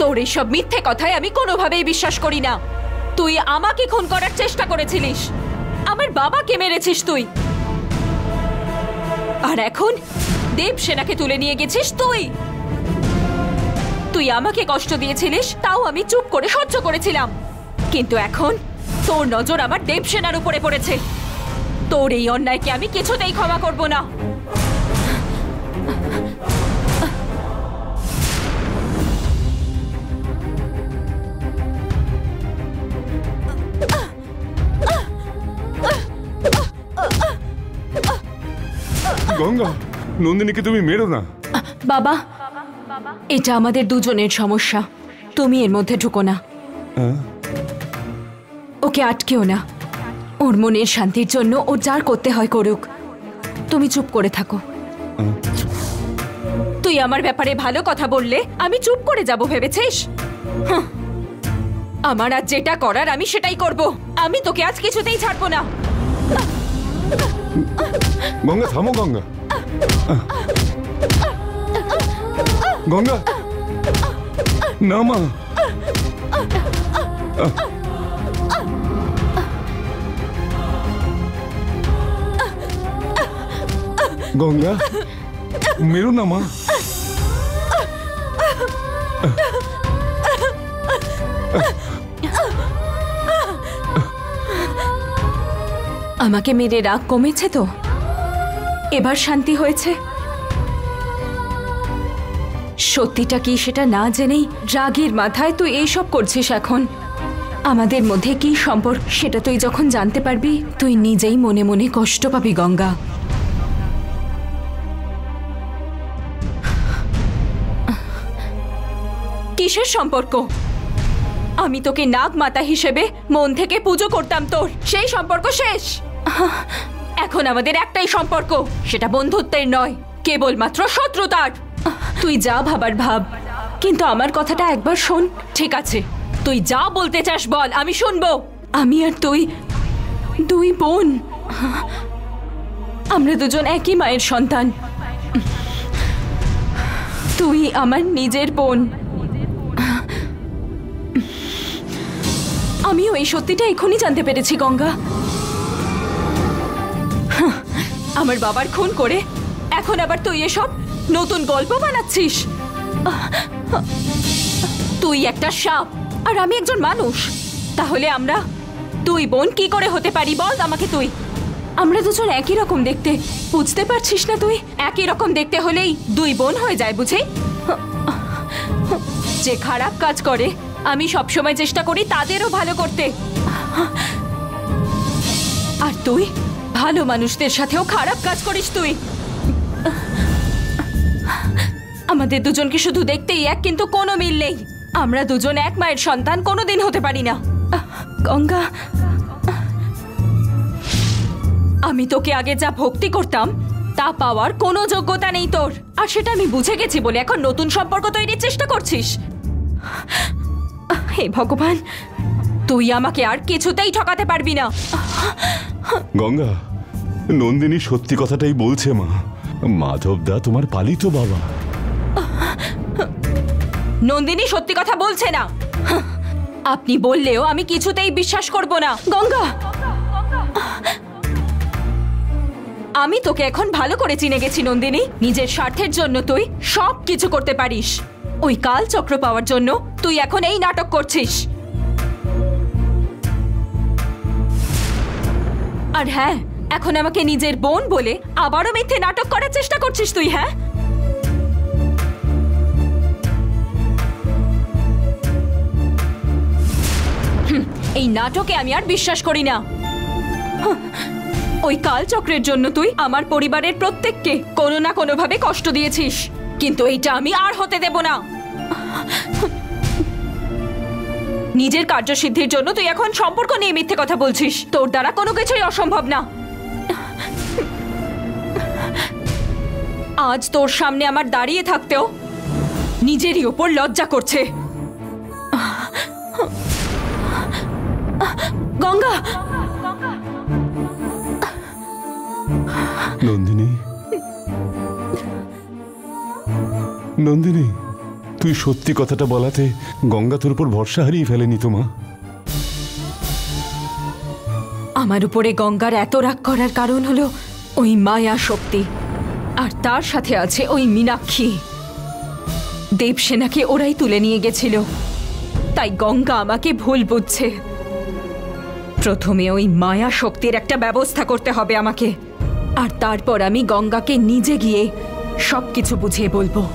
তোর এইসব মিথ্যে কথায় আমি কোনোভাবেই বিশ্বাস করি না। তুই আমাকে খুন করার চেষ্টা করেছিলিস। আমার বাবাকে মেরেছিস তুই। আর এখন দেব সেনাকে তুলে নিয়ে গেছিস তুই। তুই আমাকে কষ্ট দিয়েছিলিস, তাও আমি চুপ করে সহ্য করেছিলাম। কিন্তু এখন তোর নজর আমার দেবসেনার উপরে পড়েছে। তোর এই অন্যায়কে আমি কিছুতেই ক্ষমা করব না। গঙ্গা নন্দিনীকে তুমি মেরো না। বাবা এটা আমাদের দুজনের সমস্যা। তুমি এর মধ্যে ঢুকো না। হ্যাঁ? ওকে আটকেও না। ওর মনের শান্তির জন্য ও যার করতে হয় করুক। তুমি চুপ করে থাকো। তুই আমার ব্যাপারে ভালো কথা বললে আমি চুপ করে যাব ভেবেছিস। আমার আজ যেটা করার আমি সেটাই করব। আমি তোকে আজ কিছুতেই ছাড়বো না। গঙ্গা থামো গঙ্গা। গঙ্গা না মা গঙ্গা মেরো না মা আমাকে মেরে রাগ কমেছে তো? এবার শান্তি হয়েছে। সত্যিটা কি সেটা না জেনেই রাগের মাথায় তুই এইসব করছিস এখন? আমাদের মধ্যে কি সম্পর্ক সেটা তুই যখন জানতে পারবি, তুই নিজেই মনে মনে কষ্ট পাবি গঙ্গা। কিসের সম্পর্ক? আমি তোকে নাগ মাতা হিসেবে মন থেকে পুজো করতাম তোর। সেই সম্পর্ক শেষ। এখন আমাদের একটাই সম্পর্ক, সেটা বন্ধুত্বের নয়, কেবলমাত্র শত্রুতার। তুই যা ভাবার ভাব, কিন্তু আমার কথাটা একবার শোন, ঠিক আছে? তুই যা বলতে চাস বল, আমি শুনব। আমি আর তুই দুই বোন। আমরা দুজন একই মায়ের সন্তান। তুই আমার নিজের বোন। আমিও এই সত্যিটা এখনই জানতে পেরেছি, গঙ্গা। আমার বাবার খুন করে এখন আবার তুই এসব নতুন গল্প বানাচ্ছিস? তুই একটা সাপ, আর আমি একজন মানুষ। তাহলে আমরা তুই বোন কি করে হতে পারি বল আমাকে তুই? আমরা দুজন একই রকম দেখতে, বুঝতে পারছিস না তুই? একই রকম দেখতে হলেই দুই বোন হয়ে যায়, বুঝি? যে খারাপ কাজ করে, আমি সবসময় চেষ্টা করি তাদেরও ভালো করতে। আর তুই? ভালো মানুষদের সাথেও খারাপ কাজ করিস তুই। আমাদের দুজনকে শুধু দেখতেই এক, কিন্তু কোনো মিল নেই। আমরা দুজন এক মায়ের সন্তান, কোনোদিন হতে পারি না। গঙ্গা, আমি তোকে আগে যা ভক্তি করতাম, তা পাওয়ার কোনো যোগ্যতা নেই তোর। আর সেটা আমি বুঝে গেছি বলে এখন নতুন সম্পর্ক তৈরির চেষ্টা করছিস। হে ভগবান, তুই আমাকে আর কিছুতেই ঠকাতে পারবি না। গঙ্গা, নন্দিনী সত্যি কথাটাই বলছে, মা। মাধবদা তোমার পালিত বাবা। নন্দিনী সত্যি কথা বলছে না। আপনি বললেও আমি কিছুতেই বিশ্বাস করব না। গঙ্গা! আমি তোকে এখন ভালো করে চিনে গেছি, নন্দিনী। নিজের স্বার্থের জন্য তুই সব কিছু করতে পারিস। ওই কাল চক্র পাওয়ার জন্য তুই এখন এই নাটক করছিস। আর হ্যাঁ এখন আমাকে নিজের বোন বলে আবারও মিথ্যে নাটক করার চেষ্টা করছিস তুই হ্যাঁ? এই নাটকে আমি আর বিশ্বাস করি না। ওই কালচক্রের জন্য তুই আমার পরিবারের প্রত্যেককে কোনো না কোনোভাবে কষ্ট দিয়েছিস। কিন্তু এইটা আমি আর হতে দেব না। নিজের কার্যসিদ্ধির জন্য তুই এখন সম্পর্ক নিয়ে মিথ্যে কথা বলছিস। তোর দ্বারা কোনো কিছুই অসম্ভব না। আজ তোর সামনে আমার দাঁড়িয়ে থাকতেও নিজেরই ওপর লজ্জা করছে। গঙ্গা! নন্দিনী? নন্দিনী? তুই সত্যি কথাটা বলাতে গঙ্গা তোর উপর ভরসা হারিয়ে ফেলেনি তো মা? আমার উপরে গঙ্গার এত রাগ করার কারণ হলো ওই মায়া শক্তি। আর তার সাথে আছে ওই মীনাক্ষী। দেবসেনাকে ওরাই তুলে নিয়ে গেছিল। তাই গঙ্গা আমাকে ভুল বুঝছে। প্রথমে ওই মায়া শক্তির একটা ব্যবস্থা করতে হবে আমাকে। আর তারপর আমি গঙ্গাকে নিজে গিয়ে সবকিছু বুঝিয়ে বলব।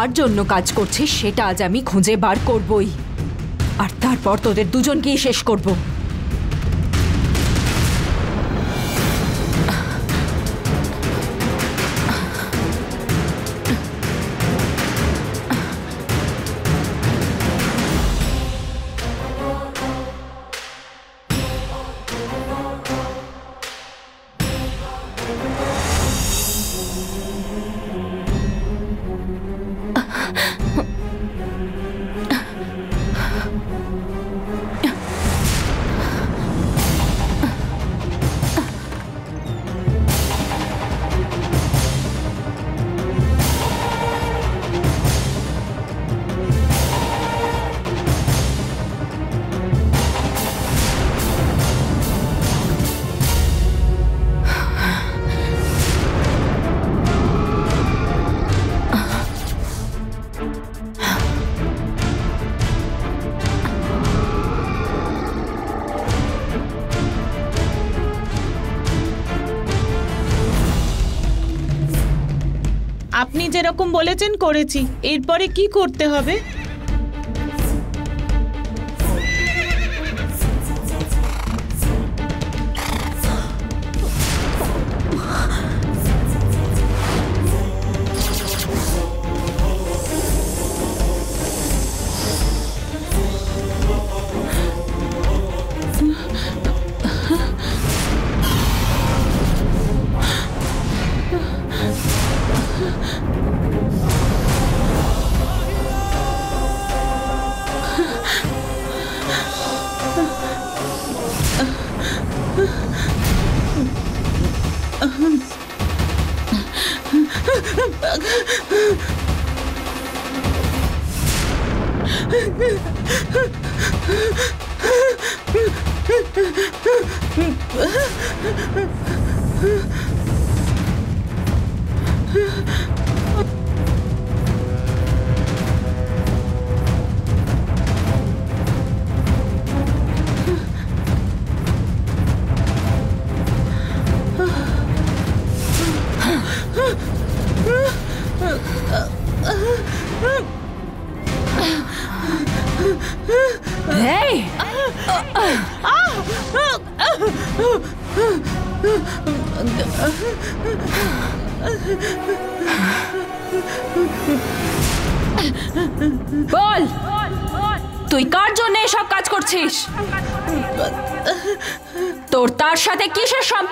কার জন্য কাজ করছিস সেটা আজ আমি খুঁজে বার করবই। আর তারপর তোদের দুজনকেই শেষ করব। যেরকম বলেছেন করেছি। এরপরে কি করতে হবে? Huh?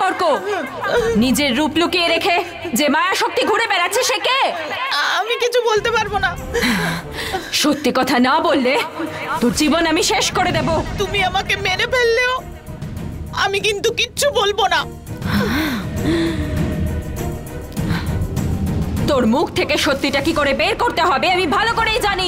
সম্পর্ক নিজের রূপ লুকিয়ে রেখে যে মায়া শক্তি ঘুরে বেড়াচ্ছে সে কে? আমি কিছু বলতে পারব না। সত্যি কথা না বললে তোর জীবন আমি শেষ করে দেব। তুমি আমাকে মেরে ফেললেও আমি কিন্তু কিচ্ছু বলব না। তোর মুখ থেকে সত্যিটা কি করে বের করতে হবে আমি ভালো করেই জানি।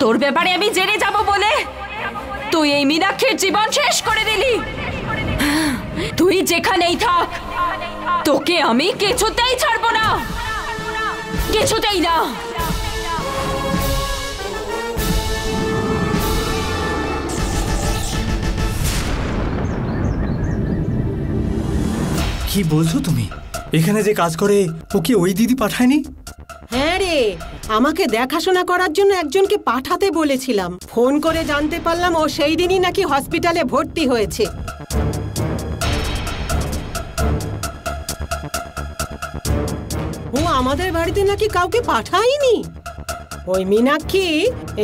তোর ব্যাপারে আমি জেনে যাব বলে। তুই এই মীনাক্ষীর জীবন শেষ করে দিলি। তুই যেখানেই থাক, তোকে আমি কিছুতেই ছাড়বো না। কিছুতেই না। কি বলছো তুমি? এখানে যে কাজ করে, ও কি ওই দিদি পাঠায়নি? হ্যাঁ রে, আমাকে দেখাশোনা করার জন্য একজনকে পাঠাতে বলেছিলাম। ফোন করে জানতে পারলাম ও সেই দিনই নাকি হসপিটালে ভর্তি হয়েছে। ও আমাদের বাড়িতে নাকি কাউকে পাঠায়নি? ওই মীনাক্ষী,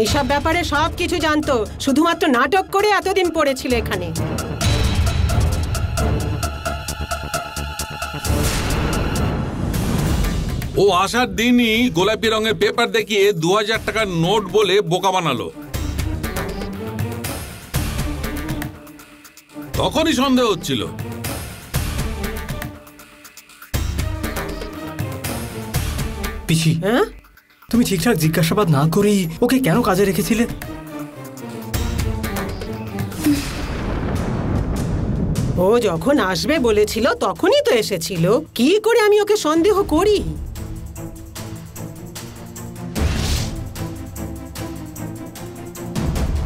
এইসব ব্যাপারে সব কিছু জানতো, শুধুমাত্র নাটক করে এতদিন পড়েছিল এখানে। ও আসার দিনই গোলাপি রঙের পেপার দেখিয়ে দু হাজার টাকার নোট বলে বোকা বানালো। তখনই সন্দেহ হচ্ছিল। পিসি হ্যাঁ? তুমি ঠিকঠাক জিজ্ঞাসাবাদ না করেই ওকে কেন কাজে রেখেছিলে? ও যখন আসবে বলেছিল তখনই তো এসেছিল। কি করে আমি ওকে সন্দেহ করি?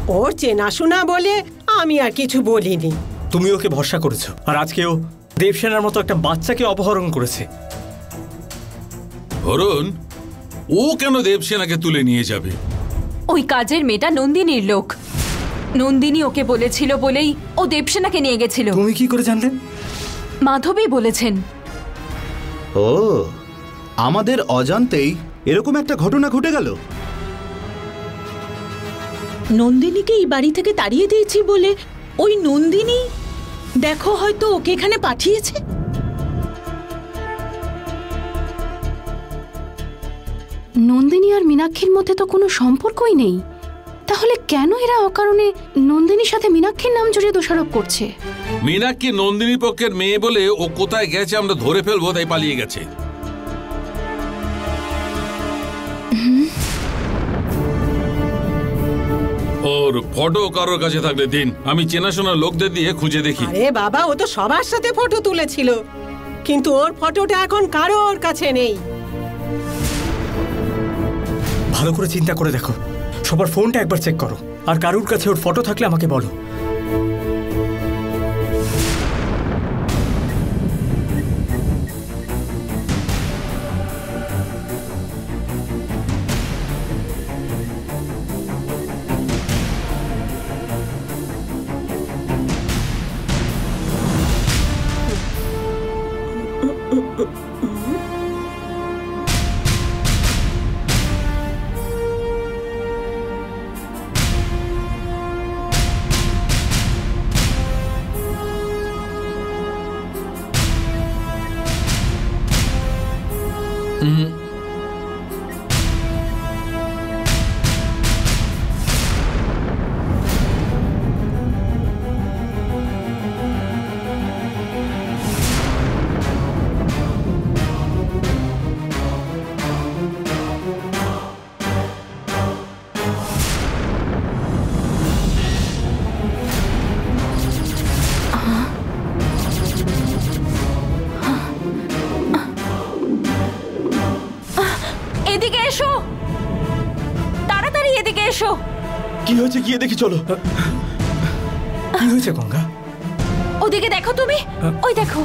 ওর চেনাশোনা বলে আমি আর কিছু বলিনি। তুমি ওকে ভরসা করেছ। আর আজকেও দেবসেনার মতো একটা বাচ্চাকে অপহরণ করেছে। হরণ ও কেন দেবসেনাকে তুলে নিয়ে যাবে? ওই কাজের মেয়েটা নন্দিনীর লোক। নন্দিনী ওকে বলেছিল বলেই ও দেবসেনাকে নিয়ে গেছিল। তুমি কি করে জানলে? মাধবী বলেছেন। ও আমাদের অজান্তেই এরকম একটা ঘটনা ঘটে গেল। নন্দিনীকে এই বাড়ি থেকে তাড়িয়ে দিয়েছি বলে ওই নন্দিনী দেখো হয়তো ওকে এখানে পাঠিয়েছে। নন্দিনী আর মীনাক্ষীর মধ্যে তো কোনো সম্পর্কই নেই। তাহলে কেন এরা অকারণে নন্দিনীর সাথে মীনাক্ষীর নাম জড়িয়ে দোষারোপ করছে? মীনাক্ষী নন্দিনী পক্ষের মেয়ে বলে ও কোথায় গেছে আমরা ধরে ফেলব তাই পালিয়ে গেছে। ওর ফটো কারোর কাছে থাকলে দিন। আমি চেনাশোনা লোকদের দিয়ে খুঁজে দেখি। আরে বাবা ও তো সবার সাথে ফটো তুলেছিল। কিন্তু ওর ফটোটা এখন কারোর কাছে নেই। ভালো করে চিন্তা করে দেখো। সবার ফোনটা একবার চেক করো। আর কারুর কাছে ওর ফটো থাকলে আমাকে বলো। হয়েছে? গিয়ে দেখি চলো। কি হয়েছে গঙ্গা? ওদিকে দেখো তুমি। ওই দেখো।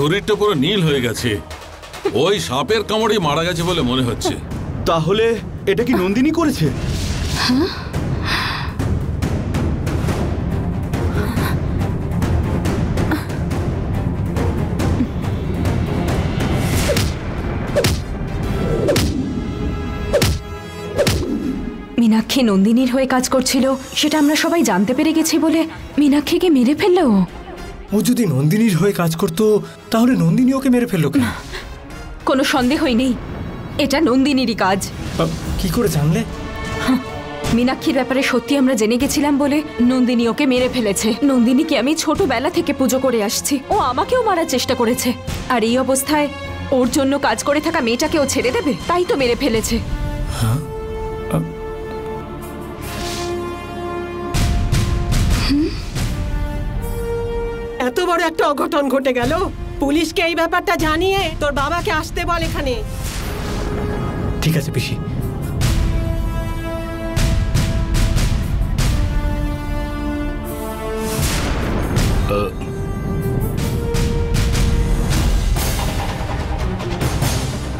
শরীরটা পুরো নীল হয়ে গেছে। ওই সাপের কামড়ে মারা গেছে বলে মনে হচ্ছে। তাহলে এটা কি নন্দিনী করেছে? মীনাক্ষী নন্দিনীর হয়ে কাজ করছিল সেটা আমরা সবাই জানতে পেরে গেছি বলে মীনাক্ষীকে মেরে ফেলল ও। যদি নন্দিনীর হয়ে কাজ করতো তাহলে নন্দিনী ওকে মেরে ফেলল কেন? কোনো সন্দেহই নেই এটা নন্দিনীরই কাজ। কি করে জানলে? মীনাক্ষীর ব্যাপারে সত্যি আমরা জেনে গেছিলাম বলে নন্দিনী ওকে মেরে ফেলেছে। নন্দিনীকে আমি ছোটবেলা থেকে পুজো করে আসছি। ও আমাকেও মারার চেষ্টা করেছে। আর এই অবস্থায় ওর জন্য কাজ করে থাকা মেয়েটাকেও ছেড়ে দেবে? তাই তো মেরে ফেলেছে। এত বড় একটা অঘটন ঘটে গেল। পুলিশকে এই ব্যাপারটা জানিয়ে তোর বাবাকে আসতে বল এখানে। ঠিক আছে পিসি।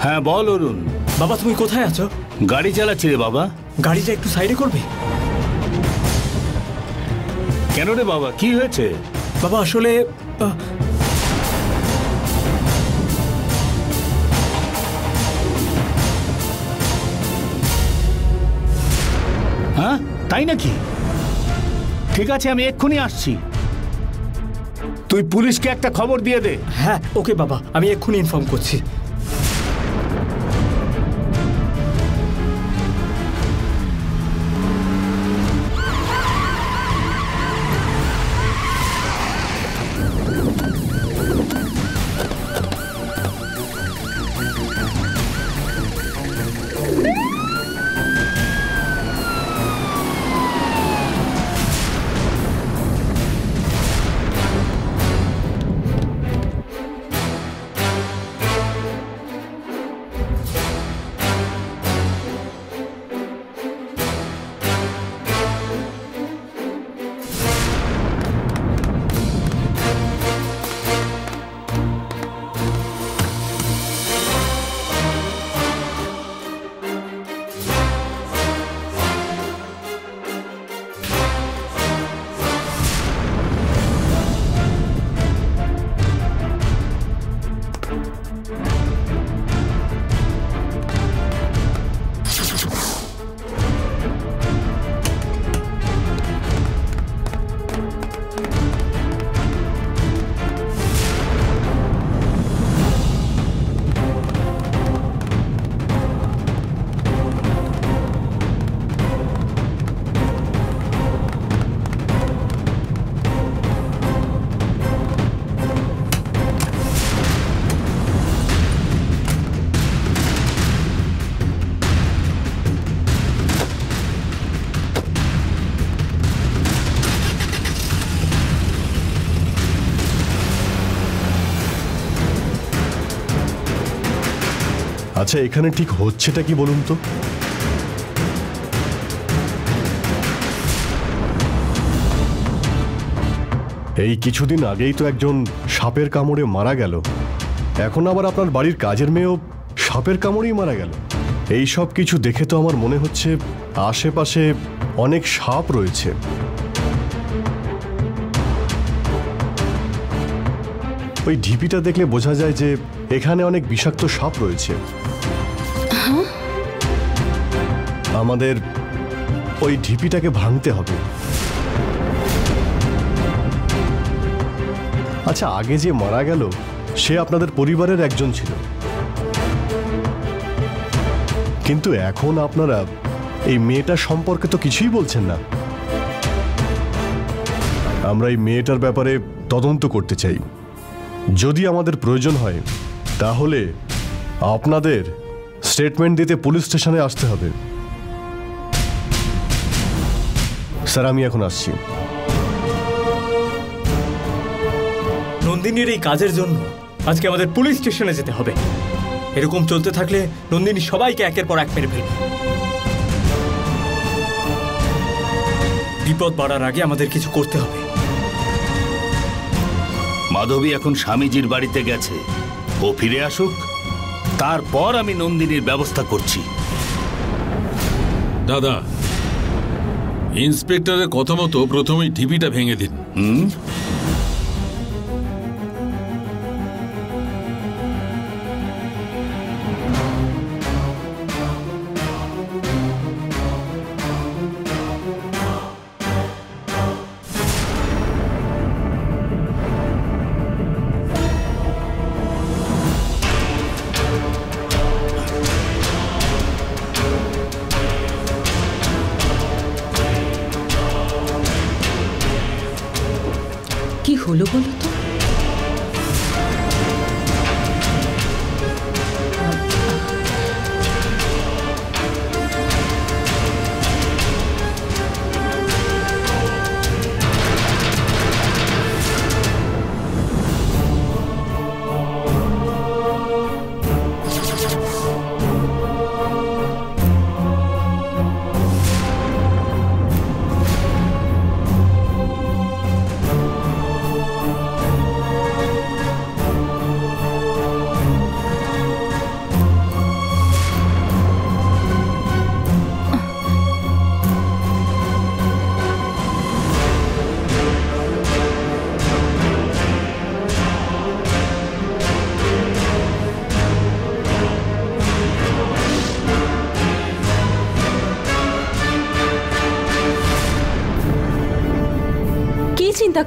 হ্যাঁ বল অরুণ। বাবা তুমি কোথায় আছো? গাড়ি চালাচ্ছি রে বাবা। গাড়িটা একটু সাইডে করবে। কেন রে বাবা কি হয়েছে? বাবা আসলে হ্যাঁ? তাই নাকি? ঠিক আছে আমি এক্ষুনি আসছি। তুই পুলিশকে একটা খবর দিয়ে দে। হ্যাঁ ওকে বাবা আমি এক্ষুনি ইনফর্ম করছি। আচ্ছা এখানে ঠিক হচ্ছেটা কি বলুন তো? এই কিছুদিন আগেই তো একজন সাপের কামড়ে মারা গেল। এখন আবার আপনার বাড়ির কাজের মেয়েও সাপের কামড়েই মারা গেল। এই সব কিছু দেখে তো আমার মনে হচ্ছে আশেপাশে অনেক সাপ রয়েছে। ওই ঢিপিটা দেখলে বোঝা যায় যে এখানে অনেক বিষাক্ত সাপ রয়েছে। আমাদের ওই ঢিপিটাকে ভাঙতে হবে। আচ্ছা আগে যে মারা গেল, সে আপনাদের পরিবারের একজন ছিল। কিন্তু এখন আপনারা এই মেয়েটার সম্পর্কে তো কিছুই বলছেন না। আমরা এই মেয়েটার ব্যাপারে তদন্ত করতে চাই। যদি আমাদের প্রয়োজন হয়, তাহলে আপনাদের স্টেটমেন্ট দিতে পুলিশ স্টেশনে আসতে হবে। স্যার আমি এখন আসছি। নন্দিনীর এই কাজের জন্য আজকে আমাদের পুলিশ স্টেশনে যেতে হবে। এরকম চলতে থাকলে নন্দিনী সবাইকে একের পর এক মেরে ফেলবে। বিপদ বাড়ার আগে আমাদের কিছু করতে হবে। মাধবী এখন স্বামীজির বাড়িতে গেছে। ও ফিরে আসুক। তারপর আমি নন্দিনীর ব্যবস্থা করছি। দাদা ইন্সপেক্টরের কথা মতো প্রথমেই ঢিপিটা ভেঙে দিন।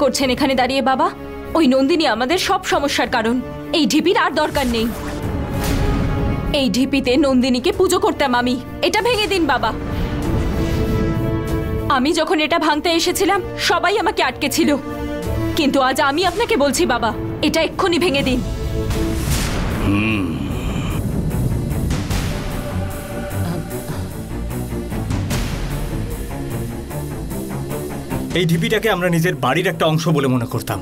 করছেন এখানে দাঁড়িয়ে বাবা? ওই নন্দিনী আমাদের সব সমস্যার কারণ। এই ঢিপির আর দরকার নেই। এই ঢিপিতে নন্দিনীকে পুজো করতাম আমি। এটা ভেঙে দিন বাবা। আমি যখন এটা ভাঙতে এসেছিলাম, সবাই আমাকে আটকে ছিল কিন্তু আজ আমি আপনাকে বলছি বাবা, এটা এক্ষুনি ভেঙে দিন। এই ঢিপিটাকে আমরা নিজের বাড়ির একটা অংশ বলে মনে করতাম।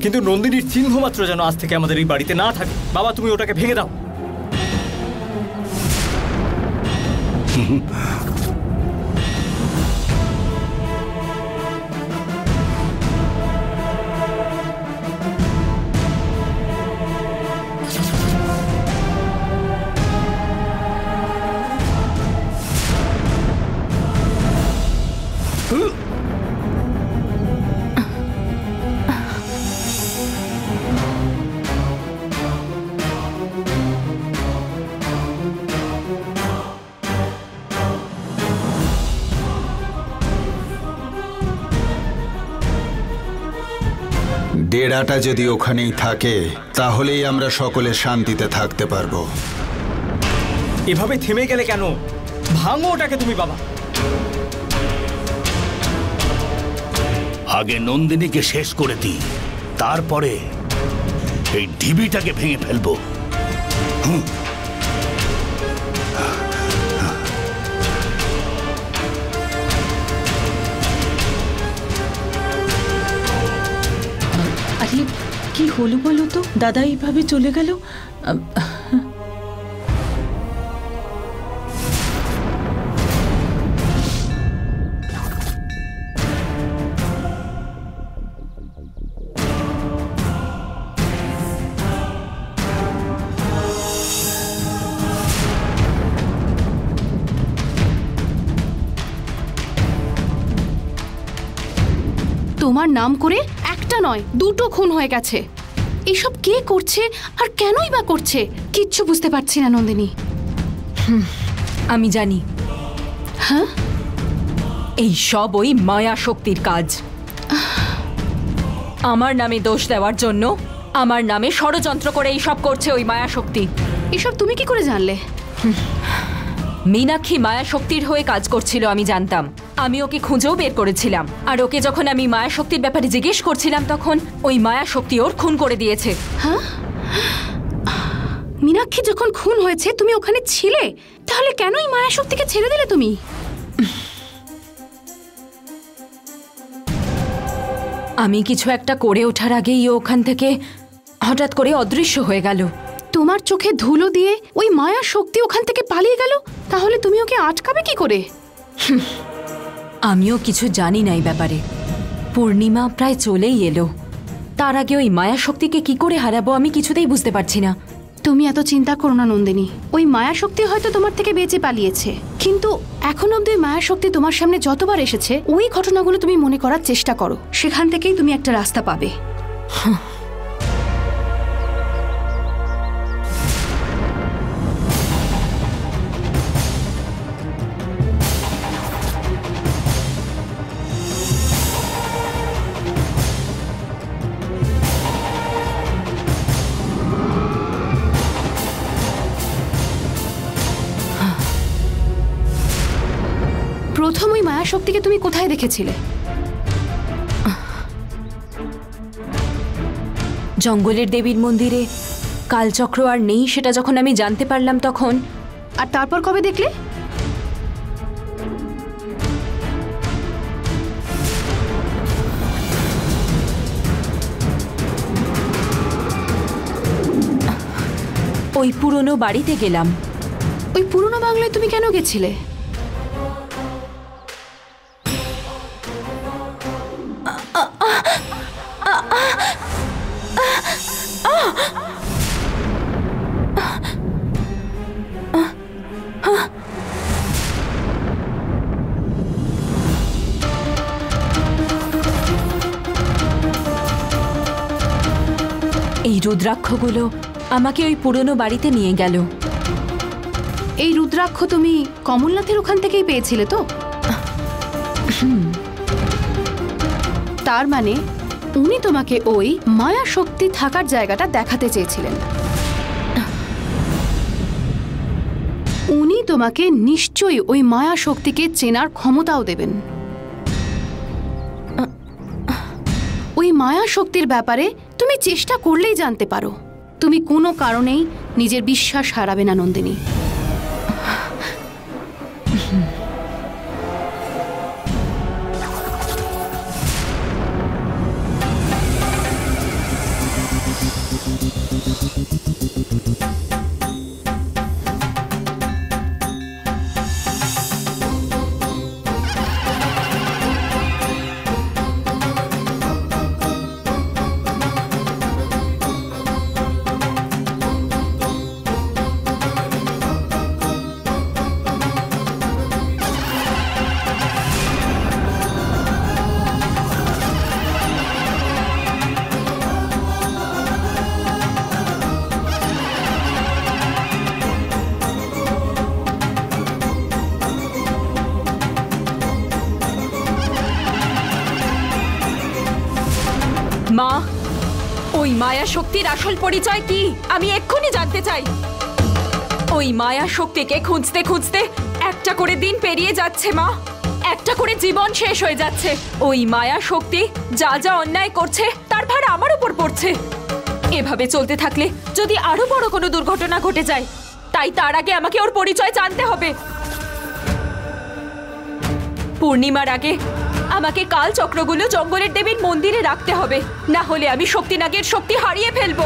কিন্তু নন্দিনীর চিহ্ন মাত্র যেন আজ থেকে আমাদের এই বাড়িতে না থাকে। বাবা, তুমি ওটাকে ভেঙে দাও। ডেরাটা যদি ওখানেই থাকে তাহলেই আমরা সকলে শান্তিতে থাকতে পারব। এভাবে থেমে গেলে কেন? ভাঙো ওটাকে তুমি বাবা। আগে নন্দিনীকে শেষ করে দিই তারপরে এই ঢিবিটাকে ভেঙে ফেলব। হুম। হলো বলো তো? দাদা এইভাবে চলে গেল? তোমার নাম করে একটা নয়, দুটো খুন হয়ে গেছে। এসব কে করছে আর কেনই বা করছে? কিচ্ছু বুঝতে পারছি না নন্দিনী। আমি জানি। হ্যাঁ? এই সব ওই মায়া শক্তির কাজ। আমার নামে দোষ দেওয়ার জন্য আমার নামে ষড়যন্ত্র করে এই সব করছে ওই মায়া শক্তি। এসব তুমি কি করে জানলে? মীনাক্ষী মায়া শক্তির হয়ে কাজ করছিল আমি জানতাম। আমি ওকে খুঁজেও বের করেছিলাম। আর ওকে যখন আমি মায়া শক্তির ব্যাপারে জিজ্ঞেস করছিলাম তখন ওই মায়া শক্তি ওর খুন করে দিয়েছে। মীনাক্ষী যখন খুন হয়েছে তুমি ওখানে ছিলে? তাহলে কেনই মায়া শক্তিকে ছেড়ে দিলে তুমি? আমি কিছু একটা করে ওঠার আগেই ও ওখান থেকে হঠাৎ করে অদৃশ্য হয়ে গেল। তোমার চোখে ধুলো দিয়ে ওই মায়া শক্তি ওখান থেকে পালিয়ে গেল? তাহলে তুমি ওকে আটকাবে কি করে? আমিও কিছু জানি না এই ব্যাপারে। পূর্ণিমা প্রায় চলেই এলো। তার আগে ওই মায়া শক্তিকে কি করে হারাবো আমি কিছুতেই বুঝতে পারছি না। তুমি এত চিন্তা করো না নন্দিনী। ওই মায়া শক্তি হয়তো তোমার থেকে বেঁচে পালিয়েছে। কিন্তু এখন অব্দি মায়া শক্তি তোমার সামনে যতবার এসেছে ওই ঘটনাগুলো তুমি মনে করার চেষ্টা করো। সেখান থেকেই তুমি একটা রাস্তা পাবে। শক্তিকে তুমি কোথায় দেখেছিলে? জঙ্গলের দেবীর মন্দিরে কালচক্র আর নেই সেটা যখন আমি জানতে পারলাম তখন। আর তারপর কবে দেখলে? ওই পুরনো বাড়িতে গেলাম। ওই পুরনো বাংলায় তুমি কেন গেছিলে? রুদ্রাক্ষগুলো আমাকে ওই পুরনো বাড়িতে নিয়ে গেল। এই রুদ্রাক্ষ তুমি কমলনাথের ওখান থেকেই পেয়েছিলে তো? তার মানে উনি তোমাকে ওই মায়া শক্তি থাকার জায়গাটা দেখাতে চেয়েছিলেন। উনি তোমাকে নিশ্চয়ই ওই মায়া শক্তিকে চেনার ক্ষমতাও দেবেন। ওই মায়া শক্তির ব্যাপারে চেষ্টা করলেই জানতে পারো। তুমি কোনো কারণেই নিজের বিশ্বাস হারাবে না নন্দিনী। মা, ওই মায়া শক্তির আসল পরিচয় কি? আমি এক্ষুনি জানতে চাই। ওই মায়া শক্তিকে খুঁজতে খুঁজতে একটা করে দিন পেরিয়ে যাচ্ছে, মা। একটা করে জীবন শেষ হয়ে যাচ্ছে। ওই মায়া শক্তি যা যা অন্যায় করছে, তার ভার আমার উপর পড়ছে। এভাবে চলতে থাকলে যদি আরও বড় কোনো দুর্ঘটনা ঘটে যায়, তাই তার আগে আমাকে ওর পরিচয় জানতে হবে। পূর্ণিমার আগে আমাকে কাল চক্রগুলো জঙ্গলের দেবীর মন্দিরে রাখতে হবে। না হলে আমি শক্তিনাগের শক্তি হারিয়ে ফেলব।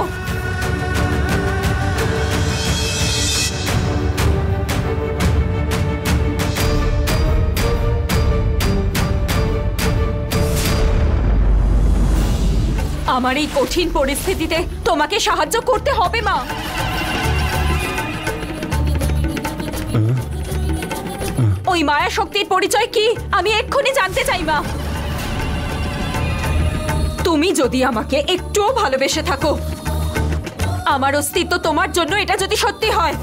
আমার এই কঠিন পরিস্থিতিতে তোমাকে সাহায্য করতে হবে, মা। ওই মায়া শক্তির পরিচয় কি? আমি এক্ষুনি জানতে চাই, মা। তুমি যদি আমাকে একটুও ভালোবেসে থাকো, আমার অস্তিত্ব তোমার জন্য এটা যদি সত্যি হয়।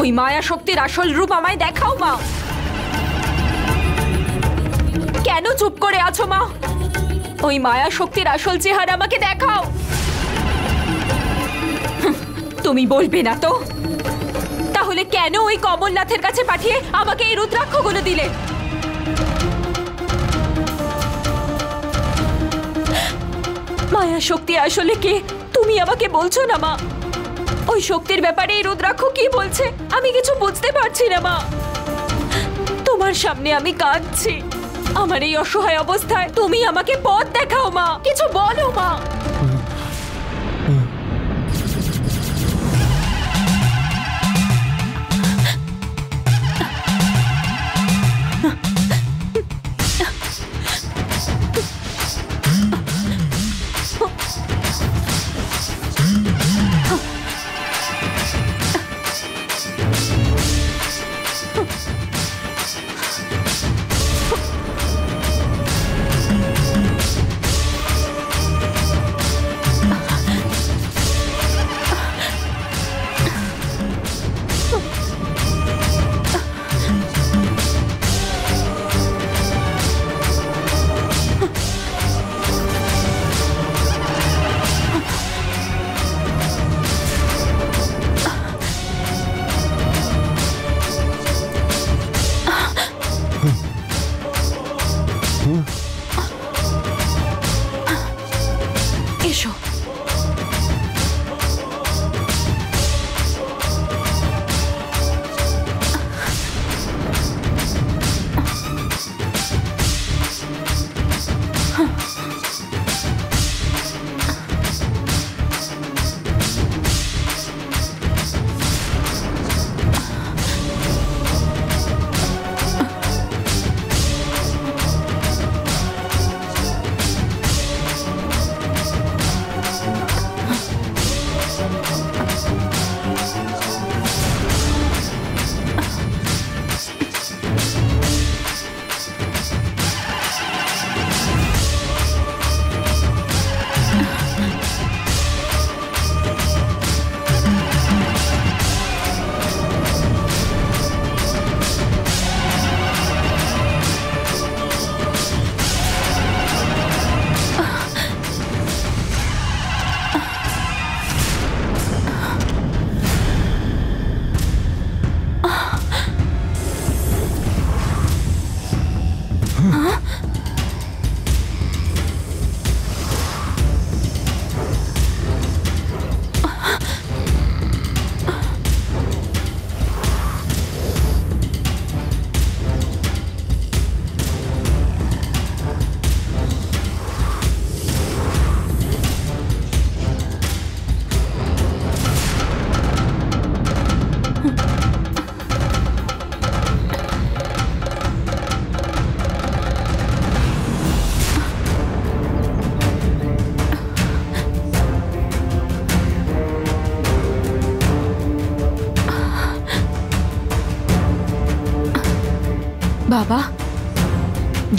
ওই মায়া শক্তির আসল রূপ আমায় দেখাও, মা। কেন চুপ করে আছো, মা? ওই মায়া শক্তির আসল চেহারা আমাকে দেখাও। তুমি বলবে না তো? কেন ওই কমলনাথের কাছে পাঠিয়ে আমাকে এই রুদ্রাক্ষগুলো দিলে? মায়া শক্তি আসলে কে? তুমি আমাকে বলছো না, মা। ওই শক্তির ব্যাপারে এই রুদ্রাক্ষ কি বলছে? আমি কিছু বুঝতে পারছি না, মা। তোমার সামনে আমি কাঁদছি। আমার এই অসহায় অবস্থায় তুমি আমাকে পথ দেখাও, মা। কিছু বলো, মা।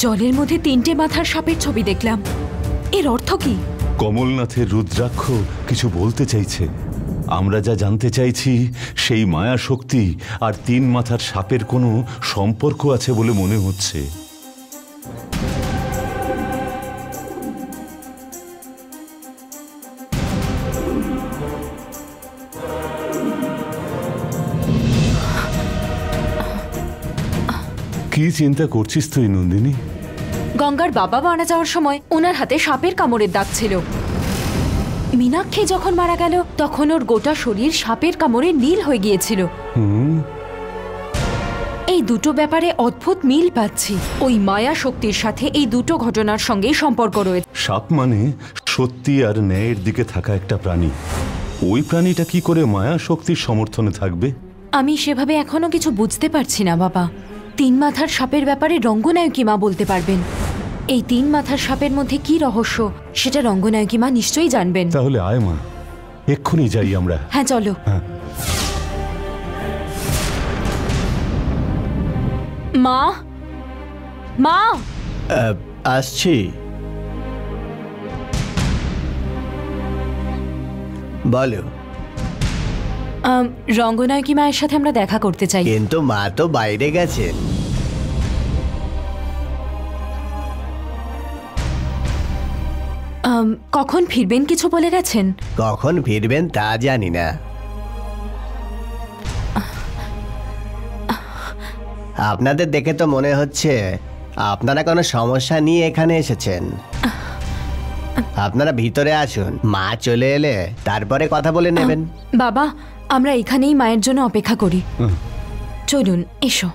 জলের মধ্যে তিনটে মাথার সাপের ছবি দেখলাম। এর অর্থ কি? কমলনাথের রুদ্রাক্ষ কিছু বলতে চাইছে। আমরা যা জানতে চাইছি, সেই মায়া শক্তি আর তিন মাথার সাপের কোনো সম্পর্ক আছে বলে মনে হচ্ছে। কি চিন্তা করছিস তুই, নন্দিনী? গঙ্গার বাবা মারা যাওয়ার সময় ওনার হাতে সাপের কামড়ের দাগ ছিল। মীনাক্ষী যখন মারা গেল তখন ওর গোটা শরীর সাপের কামড়ে নীল হয়ে গিয়েছিল। এই দুটো ব্যাপারে অদ্ভুত মিল পাচ্ছি। ওই মায়া শক্তির সাথে এই দুটো ঘটনার সঙ্গেই সম্পর্ক রয়েছে। সাপ মানে সত্যি আর ন্যায়ের দিকে থাকা একটা প্রাণী। ওই প্রাণীটা কি করে মায়া শক্তির সমর্থনে থাকবে? আমি সেভাবে এখনও কিছু বুঝতে পারছি না বাবা। তিন মাথার সাপের ব্যাপারে রঙ্গনায়কী মা বলতে পারবেন। এই তিন মাথার সাপের মধ্যে কি রহস্য? সেটা রঙ্গনায়কী মা নিশ্চয়ই জানবেন। তাহলে আয় মা এক্ষুনি যাই আমরা। হ্যাঁ চলো। হ্যাঁ। মা? মা? আসছি। বলো। আম, রঙ্গনায়কী মায়ের সাথে আমরা দেখা করতে চাই। কিন্তু মা তো বাইরে গেছেন কখন ফিরবেন কিছু বলে গেছেন? কখন ফিরবেন তা জানি না। আপনাদের দেখে তো মনে হচ্ছে আপনারা কোনো সমস্যা নিয়ে এখানে এসেছেন। আপনারা ভিতরে আসুন মা চলে এলে তারপরে কথা বলে নেবেন। বাবা আমরা এখানেই মায়ের জন্য অপেক্ষা করি। চলুন এসো।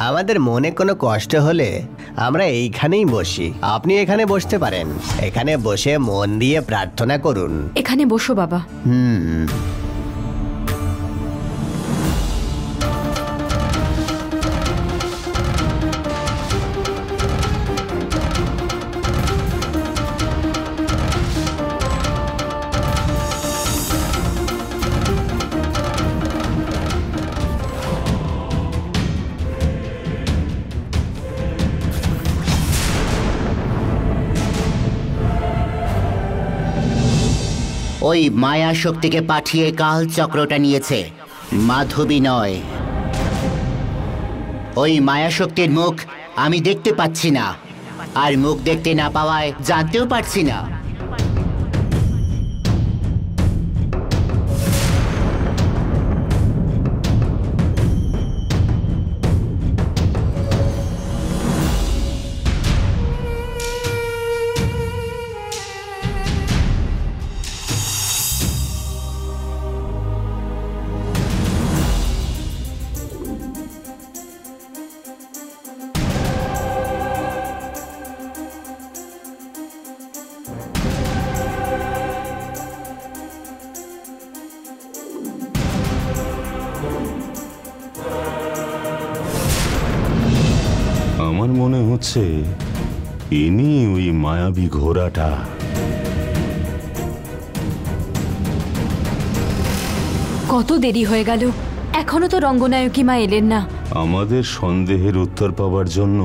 আমাদের মনে কোনো কষ্ট হলে আমরা এইখানেই বসি। আপনি এখানে বসতে পারেন। এখানে বসে মন দিয়ে প্রার্থনা করুন। এখানে বসো বাবা। হুম। ওই মায়া শক্তিকে পাঠিয়ে কাল চক্রটা নিয়েছে। মাধবী নয়। ওই মায়া শক্তির মুখ আমি দেখতে পাচ্ছি না। আর মুখ দেখতে না পাওয়ায় জানতেও পারছি না। হচ্ছে ইনি ওই মায়াবী ঘোড়াটা। কত দেরি হয়ে গেল। এখনও তো রঙ্গনায়কী মা এলেন না। আমাদের সন্দেহের উত্তর পাওয়ার জন্য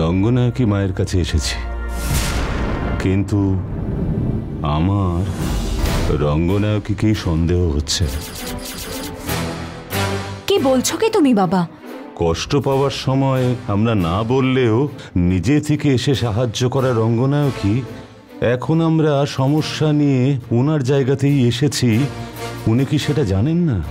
রঙ্গনায়কী মায়ের কাছে এসেছি। কিন্তু আমার রঙ্গনায়কীকেই সন্দেহ হচ্ছে। কি বলছো কি তুমি বাবা? কষ্ট পাওয়ার সময় আমরা না বললেও নিজে থেকে এসে সাহায্য করা কি? এখন আমরা সমস্যা নিয়ে ওনার জায়গাতেই এসেছি। উনি কি সেটা জানেন না?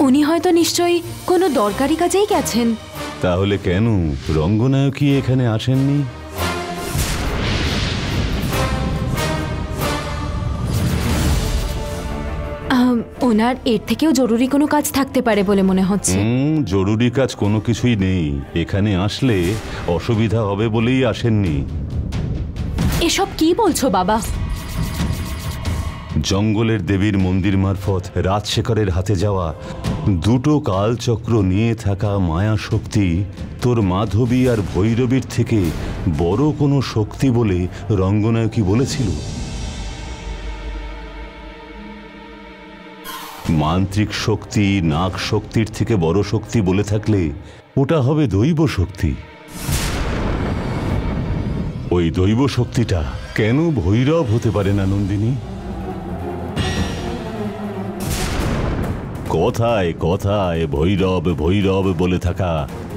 উনি হয়তো নিশ্চয়ই কোনো দরকারি কাজেই গেছেন। তাহলে কেন? রঙ্গনায়কই এখানে আসেননি? ওনার এর থেকেও জরুরি কোনো কাজ থাকতে পারে বলে মনে হচ্ছে। জরুরি কাজ কোনো কিছুই নেই। এখানে আসলে অসুবিধা হবে বলেই আসেননি। এসব কি বলছো বাবা? জঙ্গলের দেবীর মন্দির মারফত রাজশেখরের হাতে যাওয়া দুটো কালচক্র নিয়ে থাকা মায়া শক্তি তোর মাধবী আর ভৈরবীর থেকে বড় কোনো শক্তি বলে রঙ্গনায়কী বলেছিল। মান্ত্রিক শক্তি নাক শক্তির থেকে বড় শক্তি বলে থাকলে ওটা হবে দৈব শক্তি। ওই দৈব শক্তিটা কেন ভৈরব হতে পারে না, নন্দিনী? কথায় কথায় ভৈরব ভৈরব বলে থাকা,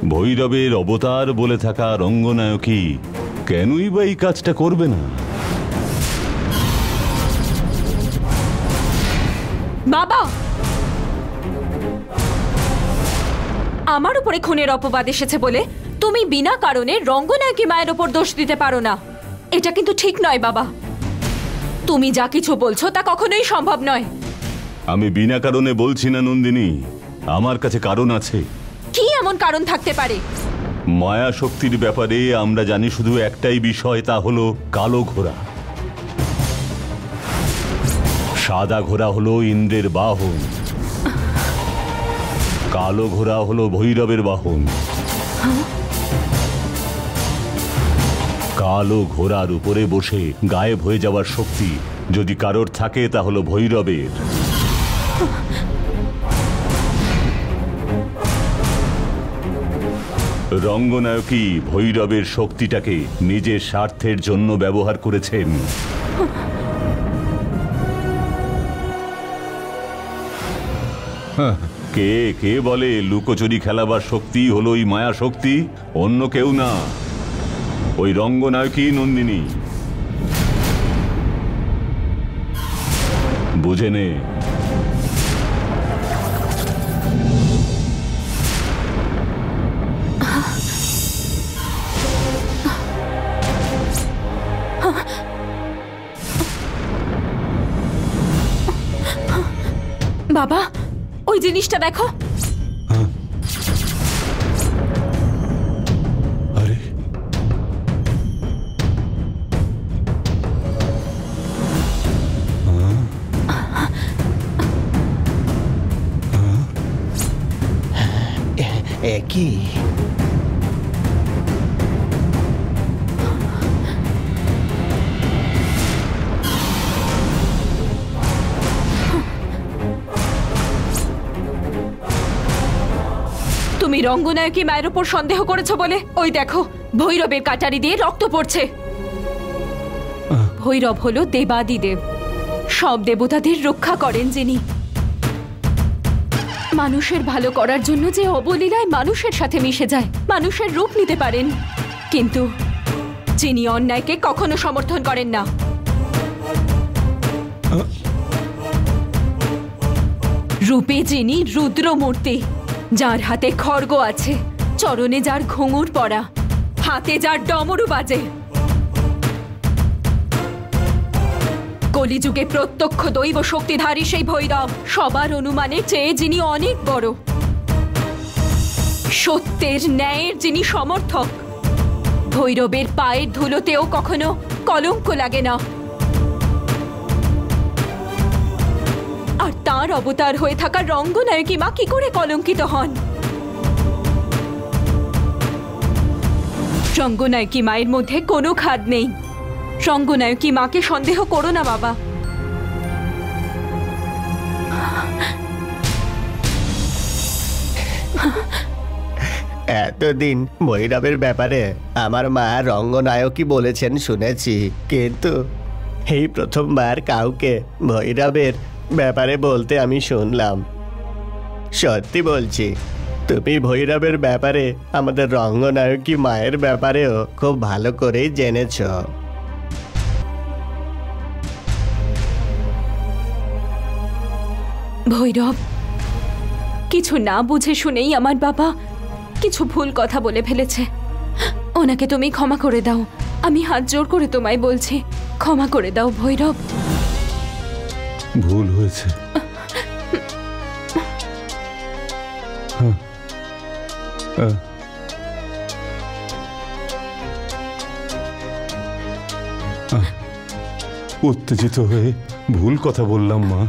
ভৈরবের অবতার বলে থাকা রঙ্গনায়কী কেনই বা এই কাজটা করবে না? বাবা আমার উপরে খুনের অপবাদ এসেছে বলে তুমি বিনা কারণে রঙ্গনায়কী মায়ের ওপর দোষ দিতে পারো না। এটা কিন্তু ঠিক নয় বাবা। তুমি যা কিছু বলছো তা কখনোই সম্ভব নয়। আমি বিনা কারণে বলছি না নন্দিনী। আমার কাছে কারণ আছে। কি এমন কারণ থাকতে পারে? মায়া শক্তির ব্যাপারে আমরা জানি শুধু একটাই বিষয় তা হলো কালো ঘোড়া। সাদা ঘোড়া হলো ইন্দ্রের বাহন। কালো ঘোড়া হলো ভৈরবের বাহন। কালো ঘোড়ার উপরে বসে গায়েব হয়ে যাওয়ার শক্তি যদি কারোর থাকে তা হলো ভৈরবের। রঙ্গনায়কী ভৈরবের শক্তিটাকে নিজের স্বার্থের জন্য ব্যবহার করেছেন। হাহ, কে কে বলে লুকোচুরি খেলাবার শক্তি হলো ওই মায়া শক্তি অন্য কেউ না। ওই রঙ্গনায়কী নন্দিনী। বুঝে নে। ওই জিনিসটা দেখো আরে এ কি তুমি রঙ্গনায়কী মায়ের ওপর সন্দেহ করেছ বলে? ওই দেখো ভৈরবের কাটারি দিয়ে রক্ত পড়ছে। ভৈরব হলো দেবাদিদেব। সব দেবতাদের রক্ষা করেন যিনি। মানুষের ভালো করার জন্য যে অবলীলায় মানুষের সাথে মিশে যায় মানুষের রূপ নিতে পারেন। কিন্তু যিনি অন্যায়কে কখনো সমর্থন করেন না। রূপে যিনি রুদ্রমূর্তি। যার হাতে খড়গ আছে, চরণে যার ঘুঙুর পড়া, হাতে যার ডমরু বাজে। কলিযুগে প্রত্যক্ষ দৈব শক্তিধারী সেই ভৈরব, সবার অনুমানে চেয়ে যিনি অনেক বড়। সত্যের ন্যায়ের যিনি সমর্থক, ভৈরবের পায়ের ধুলোতেও কখনো কলঙ্ক লাগে না। তার অবতার হয়ে থাকা রঙ্গনায়কী মা কি করে কলঙ্কিত হন? রঙ্গনায়কী মায়ের মধ্যে কোনো খাদ নেই। রঙ্গনায়কী মাকে সন্দেহ করো না, বাবা। এতদিন ভৈরবের ব্যাপারে আমার মা রঙ্গনায়কই বলেছেন শুনেছি, কিন্তু এই প্রথমবার কাউকে ভৈরবের ব্যাপারে বলতে আমি শুনলাম। সত্যি বলছি, তুমি ভৈরবের ব্যাপারে, আমাদের রঙ্গনায়কী মায়ের ব্যাপারেও খুব ভালো করেই জেনেছ। ভৈরব, কিছু না বুঝে শুনেই আমার বাবা কিছু ভুল কথা বলে ফেলেছে। ওনাকে তুমি ক্ষমা করে দাও, আমি হাত জোর করে তোমায় বলছি, ক্ষমা করে দাও ভৈরব। ভুল হয়েছে। হ্যাঁ। হ্যাঁ। আহ, উত্তেজিত হয়ে ভুল কথা বললাম মা।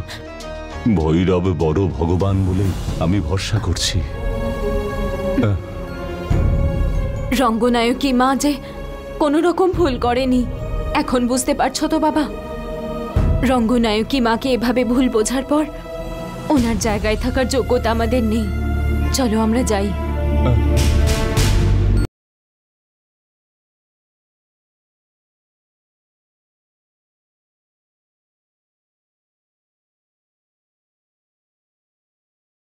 ভৈরব বড় ভগবান বলে আমি ভরসা করছি। রঙ্গনায়কী মা যে কোনো রকম ভুল করেনি। এখন বুঝতে পারছ তো বাবা? রঙ্গনায়কী মাকে এভাবে ভুল বোঝার পর ওনার জায়গায় থাকার যোগ্যতা আমাদের নেই। চলো আমরা যাই।